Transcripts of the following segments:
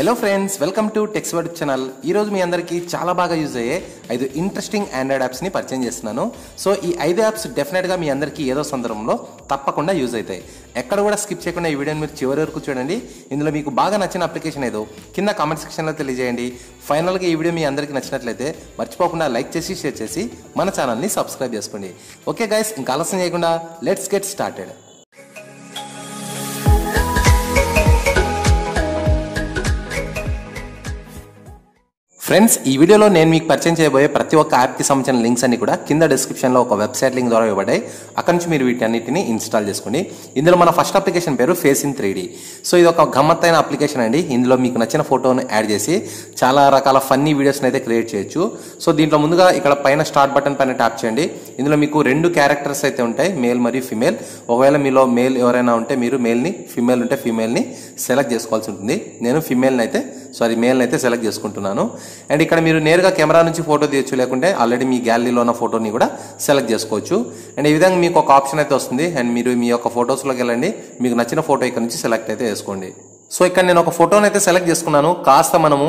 Hello friends welcome to Techsword channel ఈ రోజు మీ అందరికీ చాలా బాగా యూజ్ అయ్యే ఐదు ఇంట్రెస్టింగ్ ఆండ్రాయిడ్ యాప్స్ని పరిచయం చేస్తున్నాను. సో ఈ ఐదు యాప్స్ డెఫినెట్గా మీ అందరికీ ఏదో సందర్భంలో తప్పకుండా యూజ్ అవుతాయి. ఎక్కడ కూడా స్కిప్ చేయకుండా ఈ వీడియోని మీరు చివరి వరకు చూడండి. ఇందులో మీకు బాగా నచ్చిన అప్లికేషన్ ఏదో కింద కామెంట్ సెక్షన్లో తెలియజేయండి. ఫైనల్గా ఈ వీడియో మీ అందరికీ నచ్చినట్లయితే మర్చిపోకుండా లైక్ చేసి షేర్ చేసి మన ఛానల్ని సబ్స్క్రైబ్ చేసుకోండి. ఓకే గైస్ ఇంకా ఆలస్యం చేయకుండా లెట్స్ గెట్ స్టార్టెడ్ ఫ్రెండ్స్ ఈ వీడియోలో నేను మీకు పరిచయం చేయబోయే ప్రతి ఒక్క యాప్కి సంబంధించిన లింక్స్ అన్ని కూడా కింద డిస్క్రిప్షన్లో ఒక వెబ్సైట్ లింక్ ద్వారా ఇవ్వబడ్డాయి. అక్కడ నుంచి మీరు వీటన్నిటిని ఇన్స్టాల్ చేసుకోండి. ఇందులో మన ఫస్ట్ అప్లికేషన్ పేరు ఫేస్ ఇన్ త్రీ సో ఇది ఒక గమ్మత్తైన అప్లికేషన్ అండి. ఇందులో మీకు నచ్చిన ఫోటోను యాడ్ చేసి చాలా రకాల ఫన్నీ వీడియోస్ని అయితే క్రియేట్ చేయొచ్చు. సో దీంట్లో ముందుగా ఇక్కడ పైన స్టార్ట్ బటన్ పైన ట్యాప్ చేయండి. ఇందులో మీకు రెండు క్యారెక్టర్స్ అయితే ఉంటాయి. మేల్ మరియు ఫిమేల్ ఒకవేళ మీలో మేల్ ఎవరైనా ఉంటే మీరు మేల్ని ఫిమేల్ ఉంటే ఫిమేల్ని సెలెక్ట్ చేసుకోవాల్సి ఉంటుంది. నేను ఫిమేల్ని అయితే సారీ మేల్ని అయితే సెలెక్ట్ చేసుకుంటున్నాను. అండ్ ఇక్కడ మీరు నేరుగా కెమెరా నుంచి ఫోటో తీయచ్చు లేకుంటే ఆల్రెడీ మీ గ్యాలరీలో ఉన్న ఫోటోని కూడా సెలెక్ట్ చేసుకోవచ్చు. అండ్ ఈ విధంగా మీకు ఒక ఆప్షన్ అయితే వస్తుంది. అండ్ మీరు మీ యొక్క ఫొటోస్లోకి వెళ్ళండి. మీకు నచ్చిన ఫోటో ఇక్కడ నుంచి సెలెక్ట్ అయితే చేసుకోండి. సో ఇక్కడ నేను ఒక ఫోటోని అయితే సెలెక్ట్ చేసుకున్నాను. కాస్త మనము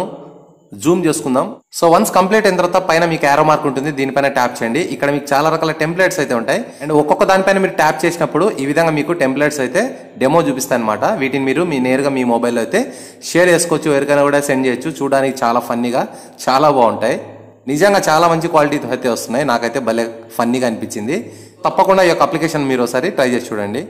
జూమ్ చేసుకుందాం. సో వన్స్ కంప్లీట్ అయిన తర్వాత పైన మీకు యారో మార్క్ ఉంటుంది. దీనిపైన ట్యాప్ చేయండి. ఇక్కడ మీకు చాలా రకాల టెంప్లెట్స్ అయితే ఉంటాయి. అండ్ ఒక్కొక్క దానిపైన మీరు ట్యాప్ చేసినప్పుడు ఈ విధంగా మీకు టెంప్లెట్స్ అయితే డెమో చూపిస్తాయి అనమాట వీటిని మీరు మీ నేరుగా మీ మొబైల్లో అయితే షేర్ చేసుకోవచ్చు. ఎవరికైనా కూడా సెండ్ చేయొచ్చు. చూడడానికి చాలా ఫన్నీగా చాలా బాగుంటాయి. నిజంగా చాలా మంచి క్వాలిటీతో అయితే వస్తున్నాయి. నాకైతే భలే ఫన్నీగా అనిపించింది. తప్పకుండా ఈ యొక్క అప్లికేషన్ మీరు ఒకసారి ట్రై చేసి చూడండి.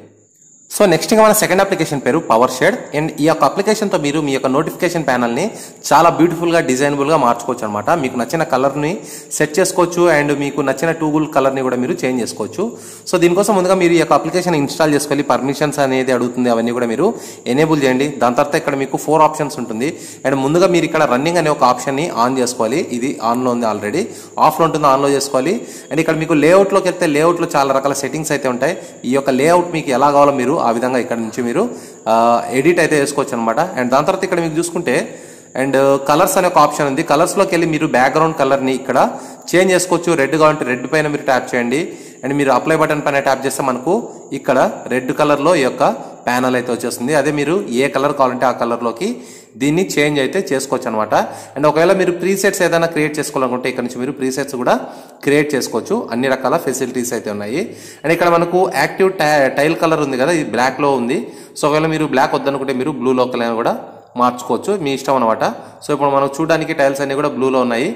సో నెక్స్ట్ ఇంకా మన సెకండ్ అప్లికేషన్ పేరు పవర్ షేడ్ అండ్ ఈ యొక్క అప్లికేషన్తో మీరు మీ యొక్క నోటిఫికేషన్ ప్యానల్ని చాలా బ్యూటిఫుల్గా డిజైనబుల్గా మార్చుకోవచ్చు అనమాట మీకు నచ్చిన కలర్ని సెట్ చేసుకోవచ్చు అండ్ మీకు నచ్చిన టూగుల్ కలర్ని కూడా మీరు చేంజ్ చేసుకోవచ్చు. సో దీనికోసం ముందుగా మీరు ఈ యొక్క అప్లికేషన్ ఇన్స్టాల్ చేసుకోవాలి పర్మిషన్స్ అనేది అడుగుతుంది అవన్నీ కూడా మీరు ఎనేబుల్ చేయండి. దాని తర్వాత ఇక్కడ మీకు ఫోర్ ఆప్షన్స్ ఉంటుంది. అండ్ ముందుగా మీరు ఇక్కడ రన్నింగ్ అనే ఒక ఆప్షన్ని ఆన్ చేసుకోవాలి. ఇది ఆన్లో ఉంది ఆల్రెడీ ఆఫ్లో ఉంటుంది ఆన్లో చేసుకోవాలి. అండ్ ఇక్కడ మీకు లేఅవుట్లోకి వెళ్తే లేఅవుట్లో చాలా రకాల సెట్టింగ్స్ అయితే ఉంటాయి. ఈ యొక్క లేఅవుట్ మీకు ఎలా కావాలో మీరు ఆ విధంగా ఇక్కడ నుంచి మీరు ఎడిట్ అయితే చేసుకోవచ్చు అనమాట అండ్ దాని తర్వాత ఇక్కడ మీకు చూసుకుంటే అండ్ కలర్స్ uh, అనే ఒక ఆప్షన్ ఉంది. కలర్స్లోకి వెళ్ళి మీరు బ్యాక్గ్రౌండ్ కలర్ని ఇక్కడ చేంజ్ చేసుకోవచ్చు. రెడ్ కావాలంటే రెడ్ పైన మీరు ట్యాప్ చేయండి. అండ్ మీరు అప్లై బటన్ పైన ట్యాప్ చేస్తే మనకు ఇక్కడ రెడ్ కలర్లో ఈ యొక్క ప్యానల్ అయితే వచ్చేస్తుంది. అదే మీరు ఏ కలర్ కావాలంటే ఆ కలర్లోకి దీన్ని చేంజ్ అయితే చేసుకోవచ్చు అనమాట అండ్ ఒకవేళ మీరు ప్రీసెట్స్ ఏదైనా క్రియేట్ చేసుకోవాలనుకుంటే ఇక్కడ నుంచి మీరు ప్రీసెట్స్ కూడా క్రియేట్ చేసుకోవచ్చు. అన్ని రకాల ఫెసిలిటీస్ అయితే ఉన్నాయి. అండ్ ఇక్కడ మనకు యాక్టివ్ టైల్ కలర్ ఉంది కదా ఇది బ్లాక్లో ఉంది. సో ఒకవేళ మీరు బ్లాక్ వద్దనుకుంటే మీరు బ్లూ బ్లూలో కూడా మార్చుకోవచ్చు. మీ ఇష్టం అనమాట సో ఇప్పుడు మనం చూడడానికి టైల్స్ అన్ని కూడా బ్లూలో ఉన్నాయి.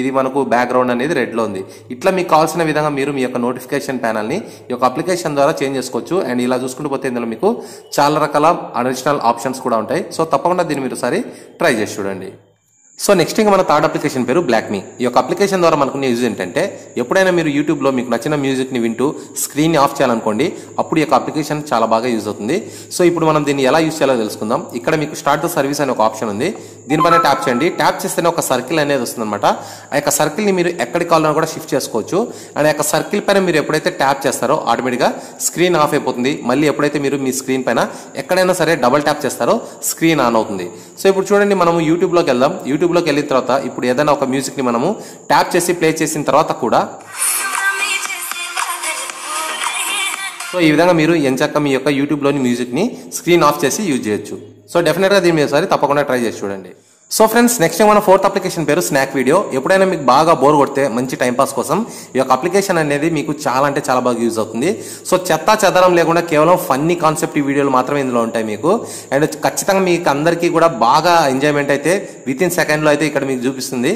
ఇది మనకు బ్యాక్గ్రౌండ్ అనేది రెడ్లో ఉంది. ఇట్లా మీకు కావాల్సిన విధంగా మీరు మీ యొక్క నోటిఫికేషన్ ప్యానల్ని ఈ యొక్క అప్లికేషన్ ద్వారా చేంజ్ చేసుకోవచ్చు. అండ్ ఇలా చూసుకుంటూ పోతే ఇందులో మీకు చాలా రకాల అడిషనల్ ఆప్షన్స్ కూడా ఉంటాయి. సో తప్పకుండా దీన్ని మీరు ఒకసారి ట్రై చేసి చూడండి. సో నెక్స్ట్ ఇంకా మన థర్డ్ అప్లికేషన్ పేరు బ్లాక్ మీ ఈ యొక్క అప్లికేషన్ ద్వారా మనకు యూజ్ ఏంటంటే ఎప్పుడైనా మీరు యూట్యూబ్లో మీకు నచ్చిన మ్యూజిక్ని వింటూ స్క్రీన్ ఆఫ్ చేయాలనుకోండి అప్పుడు ఈ యొక్క అప్లికేషన్ చాలా బాగా యూజ్ అవుతుంది. సో ఇప్పుడు మనం దీన్ని ఎలా యూజ్ చేయాలో తెలుసుకుందాం. ఇక్కడ మీకు స్టార్ట్ ద సర్వీస్ అనే ఒక ఆప్షన్ ఉంది. దీనిపైన ట్యాప్ చేయండి. ట్యాప్ చేస్తేనే ఒక సర్కిల్ అనేది వస్తుందన్నమాట. ఆ యొక్క సర్కిల్ని మీరు ఎక్కడికి కావాలన్నా కూడా షిఫ్ట్ చేసుకోవచ్చు. అండ్ ఆ యొక్క సర్కిల్ పైన మీరు ఎప్పుడైతే ట్యాప్ చేస్తారో ఆటోమేటిక్గా స్క్రీన్ ఆఫ్ అయిపోతుంది. మళ్ళీ ఎప్పుడైతే మీరు మీ స్క్రీన్ పైన ఎక్కడైనా సరే డబల్ ట్యాప్ చేస్తారో స్క్రీన్ ఆన్ అవుతుంది. సో ఇప్పుడు చూడండి మనము యూట్యూబ్లోకి వెళ్దాం. యూట్యూబ్ యూట్యూబ్లోకి వెళ్ళిన తర్వాత ఇప్పుడు ఏదైనా ఒక మ్యూజిక్ని మనము ట్యాప్ చేసి ప్లే చేసిన తర్వాత కూడా సో ఈ విధంగా మీరు ఎంచక్క మీ యొక్క యూట్యూబ్లోని మ్యూజిక్ని స్క్రీన్ ఆఫ్ చేసి యూజ్ చేయొచ్చు. సో డెఫినెట్గా దీని మీద ఒకసారి తప్పకుండా ట్రై చేసి చూడండి. సో ఫ్రెండ్స్ నెక్స్ట్ మన ఫోర్త్ అప్లికేషన్ పేరు స్నాక్ వీడియో ఎప్పుడైనా మీకు బాగా బోర్ కొడితే మంచి టైంపాస్ కోసం ఈ యొక్క అప్లికేషన్ అనేది మీకు చాలా అంటే చాలా బాగా యూజ్ అవుతుంది. సో చెత్త చెదరం లేకుండా కేవలం ఫన్నీ కాన్సెప్ట్ వీడియోలు మాత్రమే ఇందులో ఉంటాయి మీకు. అండ్ ఖచ్చితంగా మీకు అందరికీ కూడా బాగా ఎంజాయ్మెంట్ అయితే విత్ ఇన్ సెకండ్లో అయితే ఇక్కడ మీకు చూపిస్తుంది.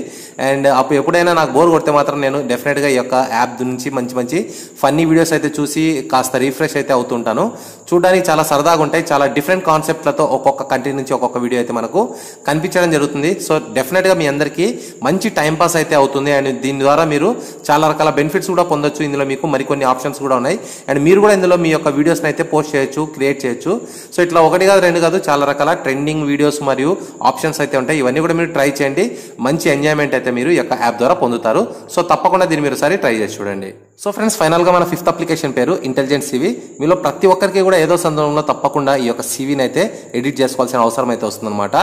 అండ్ అప్పుడు ఎప్పుడైనా నాకు బోర్ కొడితే మాత్రం నేను డెఫినెట్గా ఈ యొక్క యాప్ నుంచి మంచి మంచి ఫన్నీ వీడియోస్ అయితే చూసి కాస్త రీఫ్రెష్ అయితే అవుతుంటాను. చూడడానికి చాలా సరదాగా ఉంటాయి. చాలా డిఫరెంట్ కాన్సెప్ట్లతో ఒక్కొక్క కంట్రీ నుంచి ఒక్కొక్క వీడియో అయితే మనకు కనిపించడం జరుగుతుంది. సో డెఫినెట్గా మీ అందరికీ మంచి టైం పాస్ అయితే అవుతుంది. అండ్ దీని ద్వారా మీరు చాలా రకాల బెనిఫిట్స్ కూడా పొందొచ్చు. ఇందులో మీకు మరికొన్ని ఆప్షన్స్ కూడా ఉన్నాయి. అండ్ మీరు కూడా ఇందులో మీ యొక్క వీడియోస్ని అయితే పోస్ట్ చేయొచ్చు క్రియేట్ చేయొచ్చు. సో ఇట్లా ఒకటి కాదు రెండు కాదు చాలా రకాల ట్రెండింగ్ వీడియోస్ మరియు ఆప్షన్స్ అయితే ఉంటాయి. ఇవన్నీ కూడా మీరు ట్రై చేయండి. మంచి ఎంజాయ్మెంట్ అయితే మీరు యొక్క యాప్ ద్వారా పొందుతారు. సో తప్పకుండా దీన్ని మీరు సరే ట్రై చేసి చూడండి. సో ఫ్రెండ్స్ ఫైనల్గా మన ఫిఫ్త్ అప్లికేషన్ పేరు ఇంటెలిజెన్స్ ఇవి మీలో ప్రతి ఒక్కరికి కూడా ఏదో సందర్భంలో తప్పకుండా ఈ యొక్క సివిని అయితే ఎడిట్ చేసుకోవాల్సిన అవసరం అయితే వస్తుందన్నమాట.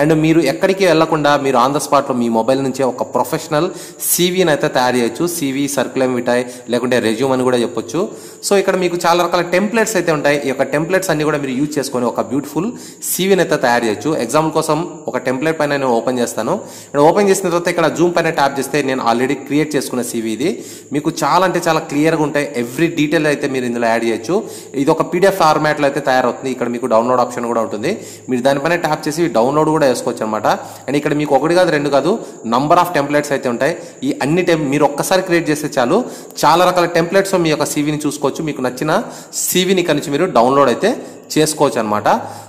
అండ్ మీరు ఎక్కడికి వెళ్ళకుండా మీరు ఆన్ ద స్పాట్లో మీ మొబైల్ నుంచే ఒక ప్రొఫెషనల్ సివిని అయితే తయారు చేయొచ్చు. సివి సర్కులమ్ విటాయ్ లేకుంటే రెజ్యూమ్ అని కూడా చెప్పొచ్చు. సో ఇక్కడ మీకు చాలా రకాల టెంప్లెట్స్ అయితే ఉంటాయి. ఈ యొక్క టెంప్లెట్స్ అన్ని కూడా మీరు యూజ్ చేసుకొని ఒక బ్యూటిఫుల్ సీవీని అయితే తయారు చేయొచ్చు. ఎగ్జామ్ కోసం ఒక టెంప్లెట్ పైన నేను ఓపెన్ చేస్తాను. ఇక్కడ ఓపెన్ చేసిన తర్వాత ఇక్కడ జూమ్ పైన ట్యాప్ చేస్తే నేను ఆల్రెడీ క్రియేట్ చేసుకున్న సీవీ ఇది. మీకు చాలా అంటే చాలా క్లియర్గా ఉంటాయి. ఎవ్రీ డీటెయిల్ అయితే మీరు ఇందులో యాడ్ చేయొచ్చు. ఇది ఒక పీడిఎఫ్ ఫార్మాట్లో అయితే తయారవుతుంది. ఇక్కడ మీకు డౌన్లోడ్ ఆప్షన్ కూడా ఉంటుంది. మీరు దానిపైన ట్యాప్ చేసి డౌన్లోడ్ కూడా చేసుకోవచ్చు అనమాట అండ్ ఇక్కడ మీకు ఒకటి కాదు రెండు కాదు నంబర్ ఆఫ్ టెంప్లెట్స్ అయితే ఉంటాయి. ఈ అన్ని టెం మీరు ఒక్కసారి క్రియేట్ చేస్తే చాలు. చాలా రకాల టెంప్లెట్స్ మీ యొక్క సీవీని చూసుకోవచ్చు. మీకు నచ్చిన సివిని కనిచి మీరు డౌన్లోడ్ అయితే చేసుకోవచ్చు అనమాట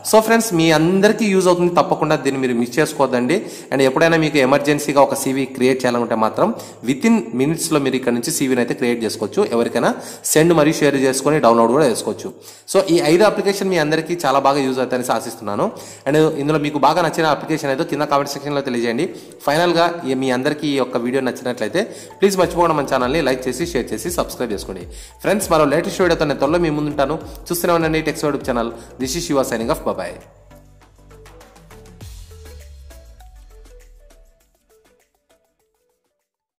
సో ఫ్రెండ్స్ మీ అందరికీ యూజ్ అవుతుంది తప్పకుండా దీన్ని మీరు మిస్ చేసుకోవద్దండి. అండ్ ఎప్పుడైనా మీకు ఎమర్జెన్సీగా ఒక సీవీ క్రియేట్ చేయాలనుకుంటే మాత్రం విత్ ఇన్ మినిట్స్లో మీరు ఇక్కడ నుంచి సీవీని అయితే క్రియేట్ చేసుకోవచ్చు. ఎవరికైనా సెండ్ మరియు షేర్ చేసుకొని డౌన్లోడ్ కూడా చేసుకోవచ్చు. సో ఈ ఐదు అప్లికేషన్ మీ అందరికీ చాలా బాగా యూజ్ అవుతాయని ఆశిస్తున్నాను. అండ్ ఇందులో మీకు బాగా నచ్చిన అప్లికేషన్ అయితే కింద కామెంట్ సెక్షన్లో తెలియజేయండి. ఫైనల్గా మీ అందరికీ ఈ యొక్క వీడియో నచ్చినట్లయితే ప్లీజ్ మర్చిపోకుండా మన ఛానల్ని లైక్ చేసి షేర్ చేసి సబ్స్క్రైబ్ చేసుకోండి. ఫ్రెండ్స్ మరో లేటెస్ట్ వీడియోతో నేను త్వరలో మీ ముందుంటాను. చూస్తూనే ఉండండి tex YouTube channel this is your signing off সবাই